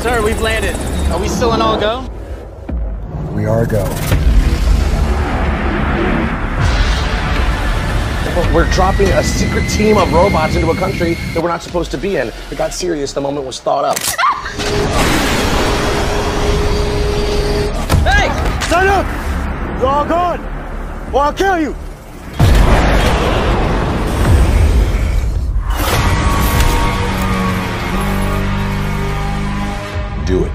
Sir, we've landed. Are we still in all go? We are go. We're dropping a secret team of robots into a country that we're not supposed to be in. It got serious the moment was thought up. Hey! Stand up! You're all gone! Or I'll kill you! Do it.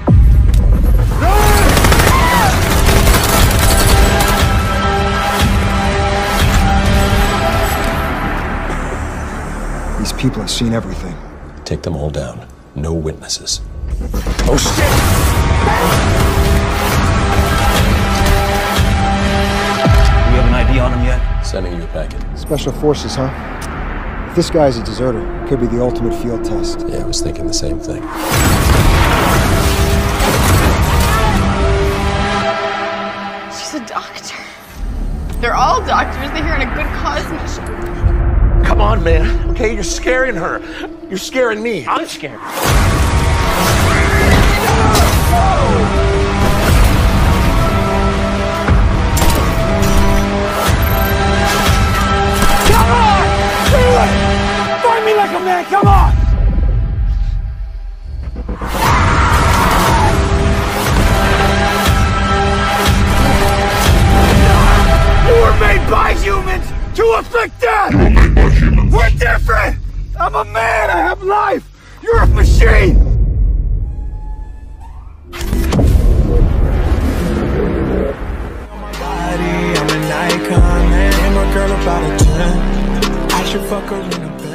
These people have seen everything. Take them all down. No witnesses. Oh shit! Do we have an ID on him yet? Sending you a packet. Special forces, huh? If this guy's a deserter, it could be the ultimate field test. Yeah, I was thinking the same thing. A doctor. They're all doctors. They're here on a good cause mission. Come on, man. Okay, you're scaring her. You're scaring me. I'm scared. Come on! Do it! Fight me like a man, come on! By humans to afflict death! You were made by humans. We're different! I'm a man, I have life! You're a machine! body, I'm an icon, man. And my girl about a 10. I should fuck her in the bed.